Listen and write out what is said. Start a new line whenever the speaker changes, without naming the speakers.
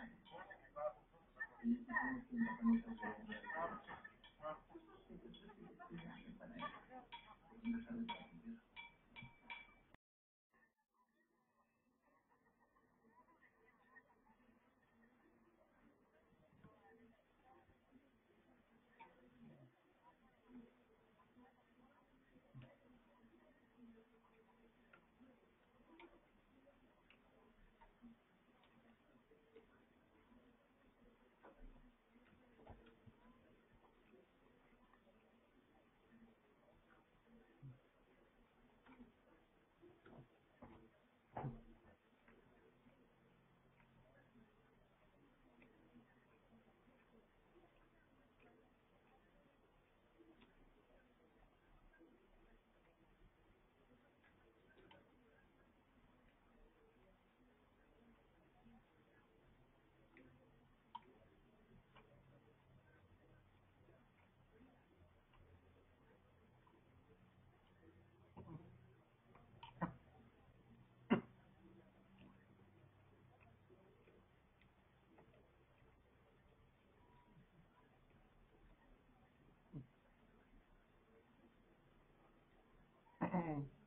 Gracias.
Okay.